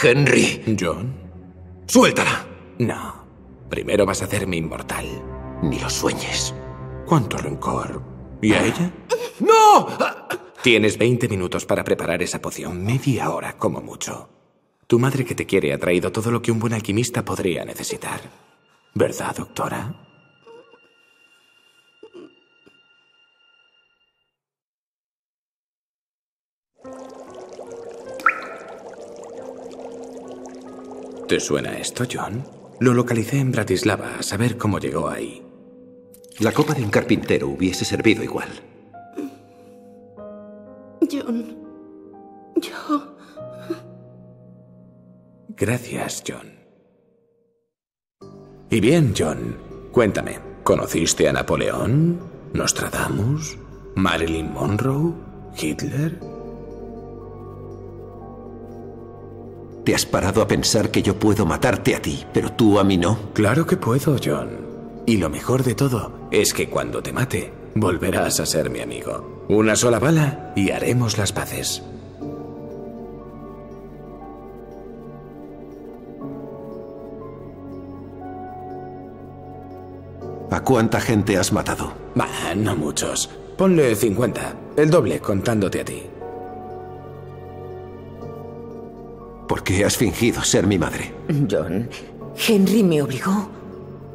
Henry. John. Suéltala. No. Primero vas a hacerme inmortal. Ni lo sueñes. ¿Cuánto rencor? ¿Y a ella? ¡No! Tienes 20 minutos para preparar esa poción. Media hora, como mucho. Tu madre que te quiere ha traído todo lo que un buen alquimista podría necesitar. ¿Verdad, doctora? ¿Te suena esto, John? Lo localicé en Bratislava, a saber cómo llegó ahí. La copa de un carpintero hubiese servido igual. Gracias, John. Y bien, John, cuéntame, ¿conociste a Napoleón? ¿Nostradamus? ¿Marilyn Monroe? ¿Hitler? Te has parado a pensar que yo puedo matarte a ti, pero tú a mí no. Claro que puedo, John. Y lo mejor de todo es que cuando te mate, volverás a ser mi amigo. Una sola bala y haremos las paces. Cuánta gente has matado? Bah, no muchos. Ponle 50, el doble contándote a ti. ¿Por qué has fingido ser mi madre? John, Henry me obligó.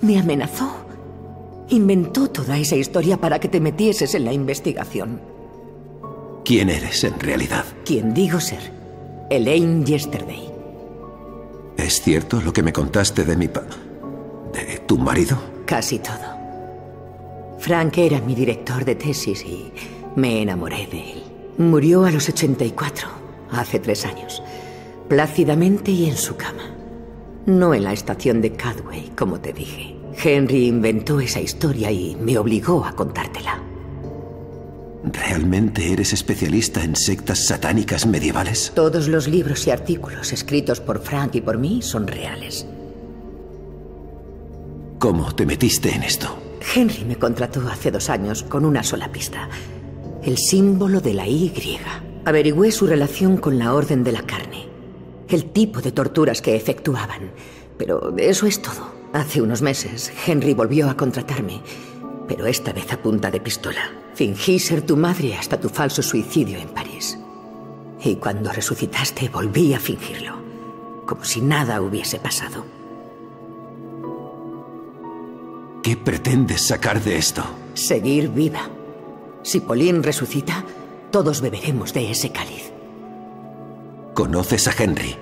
Me amenazó. Inventó toda esa historia para que te metieses en la investigación. ¿Quién eres en realidad? ¿Quién digo ser? Elaine Yesterday. ¿Es cierto lo que me contaste de mi pa... de tu marido? Casi todo. Frank era mi director de tesis y me enamoré de él. Murió a los 84, hace tres años, plácidamente y en su cama. No en la estación de Cadway, como te dije. Henry inventó esa historia y me obligó a contártela. ¿Realmente eres especialista en sectas satánicas medievales? Todos los libros y artículos escritos por Frank y por mí son reales. ¿Cómo te metiste en esto? Henry me contrató hace dos años con una sola pista. El símbolo de la Y. Averigüé su relación con la Orden de la Carne. El tipo de torturas que efectuaban. Pero eso es todo. Hace unos meses, Henry volvió a contratarme. Pero esta vez a punta de pistola. Fingí ser tu madre hasta tu falso suicidio en París. Y cuando resucitaste, volví a fingirlo. Como si nada hubiese pasado. ¿Qué pretendes sacar de esto? Seguir viva. Si Pauline resucita, todos beberemos de ese cáliz. ¿Conoces a Henry?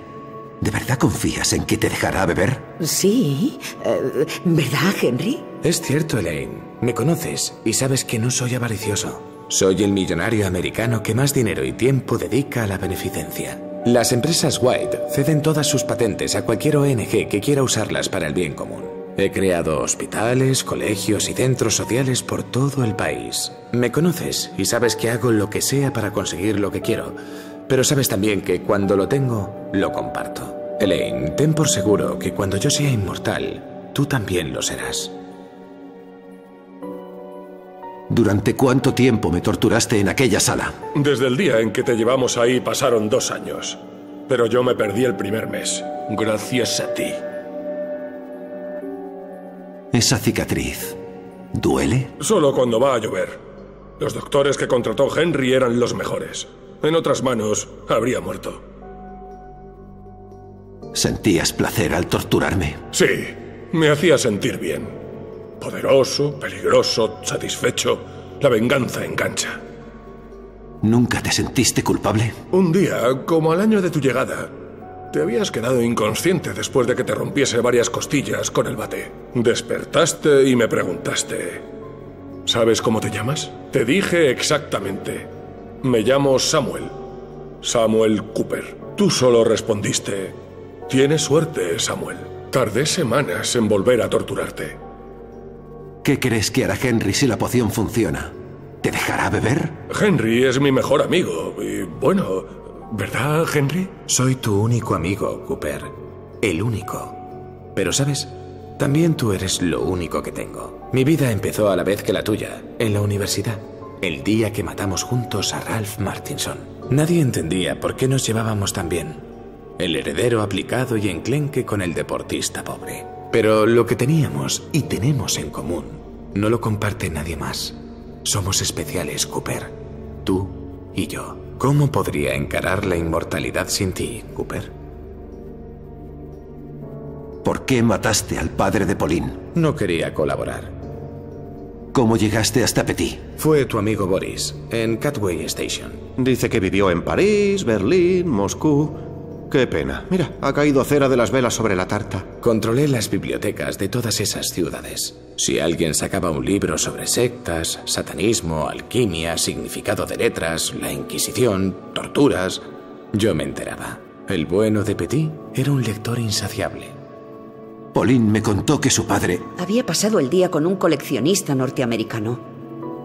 ¿De verdad confías en que te dejará beber? Sí. eh, ¿Verdad, Henry? Es cierto, Elaine. Me conoces y sabes que no soy avaricioso. Soy el millonario americano que más dinero y tiempo dedica a la beneficencia. Las empresas White ceden todas sus patentes a cualquier ONG que quiera usarlas para el bien común. He creado hospitales, colegios y centros sociales por todo el país. Me conoces y sabes que hago lo que sea para conseguir lo que quiero, pero sabes también que cuando lo tengo, lo comparto. Elaine, ten por seguro que cuando yo sea inmortal, tú también lo serás. ¿Durante cuánto tiempo me torturaste en aquella sala? Desde el día en que te llevamos ahí pasaron dos años. Pero yo me perdí el primer mes. Gracias a ti. Esa cicatriz. ¿Duele? Solo cuando va a llover. Los doctores que contrató Henry eran los mejores. En otras manos, habría muerto. ¿Sentías placer al torturarme? Sí, me hacía sentir bien. Poderoso, peligroso, satisfecho. La venganza engancha. ¿Nunca te sentiste culpable? Un día, como al año de tu llegada, te habías quedado inconsciente después de que te rompiese varias costillas con el bate. Despertaste y me preguntaste, ¿sabes cómo te llamas? Te dije exactamente, me llamo Samuel. Samuel Cooper. Tú solo respondiste, tienes suerte, Samuel. Tardé semanas en volver a torturarte. ¿Qué crees que hará Henry si la poción funciona? ¿Te dejará beber? Henry es mi mejor amigo y, bueno, ¿Verdad, Henry? Soy tu único amigo, Cooper. El único. Pero sabes, también tú eres lo único que tengo. Mi vida empezó a la vez que la tuya, en la universidad, el día que matamos juntos a Ralph Martinson. Nadie entendía por qué nos llevábamos tan bien. El heredero aplicado y enclenque con el deportista pobre. Pero lo que teníamos y tenemos en común no lo comparte nadie más. Somos especiales, Cooper. Tú y yo. ¿Cómo podría encarar la inmortalidad sin ti, Cooper? ¿Por qué mataste al padre de Pauline? No quería colaborar. ¿Cómo llegaste hasta Petit? Fue tu amigo Boris, en Catway Station. Dice que vivió en París, Berlín, Moscú. Qué pena. Mira, ha caído cera de las velas sobre la tarta. Controlé las bibliotecas de todas esas ciudades. Si alguien sacaba un libro sobre sectas, satanismo, alquimia, significado de letras, la Inquisición, torturas, yo me enteraba. El bueno de Petit era un lector insaciable. Pauline me contó que su padre... Había pasado el día con un coleccionista norteamericano.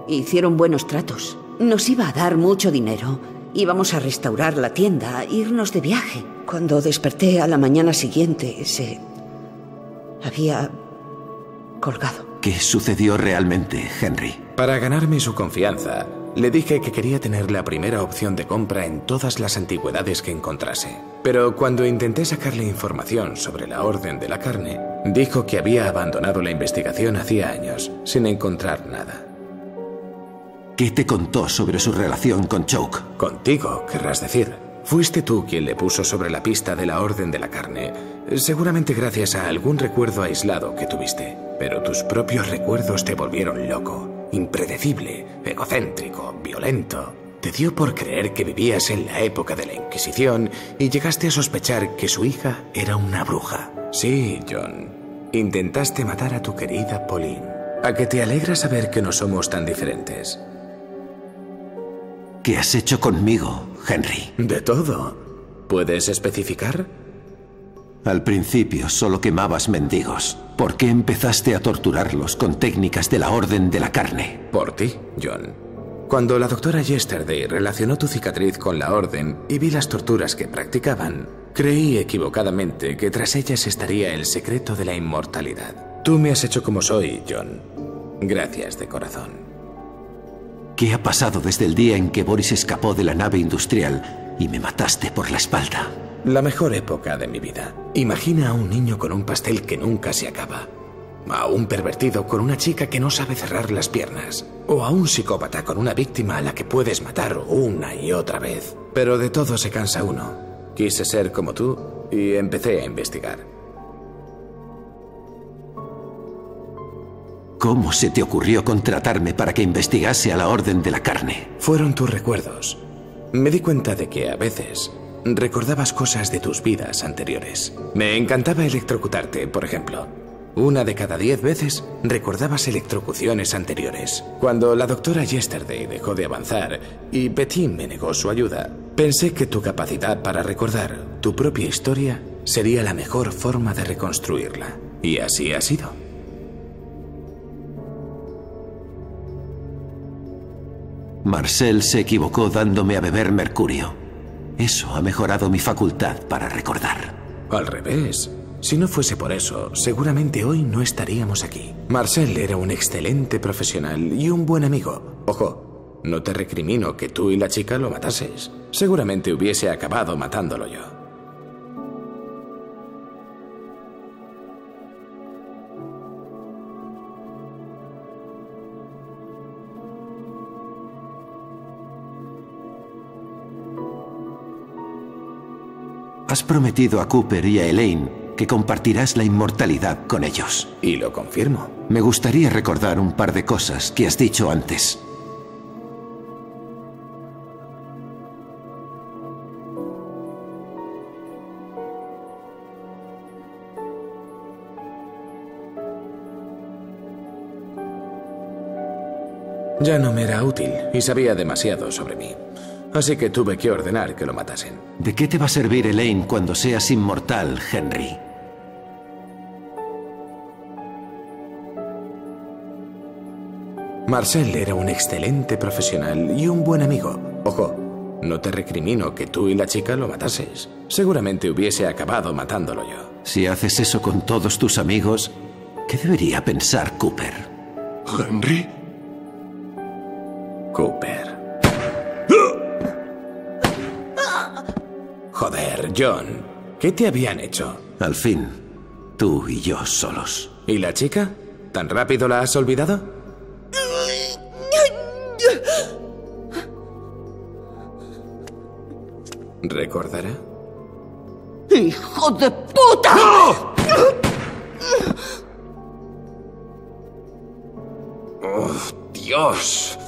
Hicieron buenos tratos. Nos iba a dar mucho dinero. Íbamos a restaurar la tienda, irnos de viaje. Cuando desperté a la mañana siguiente, se... había colgado. ¿Qué sucedió realmente, Henry? Para ganarme su confianza, le dije que quería tener la primera opción de compra en todas las antigüedades que encontrase. Pero cuando intenté sacarle información sobre la Orden de la Carne, dijo que había abandonado la investigación hacía años, sin encontrar nada. ¿Qué te contó sobre su relación con Choke? Contigo, querrás decir. Fuiste tú quien le puso sobre la pista de la Orden de la Carne, seguramente gracias a algún recuerdo aislado que tuviste. Pero tus propios recuerdos te volvieron loco, impredecible, egocéntrico, violento. Te dio por creer que vivías en la época de la Inquisición y llegaste a sospechar que su hija era una bruja. Sí, John. Intentaste matar a tu querida Pauline. ¿A que te alegra saber que no somos tan diferentes? ¿Qué has hecho conmigo, Henry? De todo. ¿Puedes especificar? Al principio solo quemabas mendigos. ¿Por qué empezaste a torturarlos con técnicas de la Orden de la Carne? Por ti, John. Cuando la doctora Yesterday relacionó tu cicatriz con la Orden y vi las torturas que practicaban, creí equivocadamente que tras ellas estaría el secreto de la inmortalidad. Tú me has hecho como soy, John. Gracias de corazón. ¿Qué ha pasado desde el día en que Boris escapó de la nave industrial y me mataste por la espalda? La mejor época de mi vida. Imagina a un niño con un pastel que nunca se acaba. A un pervertido con una chica que no sabe cerrar las piernas. O a un psicópata con una víctima a la que puedes matar una y otra vez. Pero de todo se cansa uno. Quise ser como tú y empecé a investigar. ¿Cómo se te ocurrió contratarme para que investigase a la Orden de la Carne? Fueron tus recuerdos. Me di cuenta de que a veces recordabas cosas de tus vidas anteriores. Me encantaba electrocutarte, por ejemplo. Una de cada diez veces recordabas electrocuciones anteriores. Cuando la doctora Yesterday dejó de avanzar y Petit me negó su ayuda, pensé que tu capacidad para recordar tu propia historia sería la mejor forma de reconstruirla. Y así ha sido. Marcel se equivocó dándome a beber mercurio. Eso ha mejorado mi facultad para recordar. Al revés. Si no fuese por eso, seguramente hoy no estaríamos aquí. Marcel era un excelente profesional y un buen amigo. Ojo, no te recrimino que tú y la chica lo matases. Seguramente hubiese acabado matándolo yo. Has prometido a Cooper y a Elaine que compartirás la inmortalidad con ellos. Y lo confirmo. Me gustaría recordar un par de cosas que has dicho antes. Ya no me era útil y sabía demasiado sobre mí. Así que tuve que ordenar que lo matasen. ¿De qué te va a servir Elaine cuando seas inmortal, Henry? Marcel era un excelente profesional y un buen amigo. Ojo, No te recrimino que tú y la chica lo matases. Seguramente hubiese acabado matándolo yo. Si haces eso con todos tus amigos, ¿qué debería pensar Cooper? ¿Henry? Cooper. Joder, John. ¿Qué te habían hecho? Al fin, tú y yo solos. ¿Y la chica? ¿Tan rápido la has olvidado? ¿Recordará? ¡Hijo de puta! ¡Oh, Dios!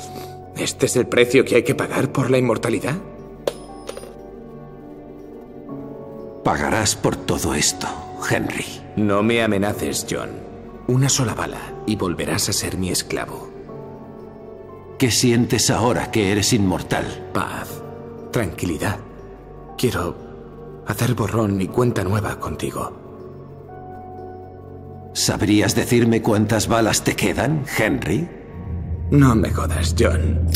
¿Este es el precio que hay que pagar por la inmortalidad? Pagarás por todo esto, Henry. No me amenaces, John. Una sola bala y volverás a ser mi esclavo. ¿Qué sientes ahora que eres inmortal? Paz, tranquilidad. Quiero hacer borrón y cuenta nueva contigo. ¿Sabrías decirme cuántas balas te quedan, Henry? No me jodas, John.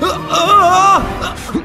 啊啊啊！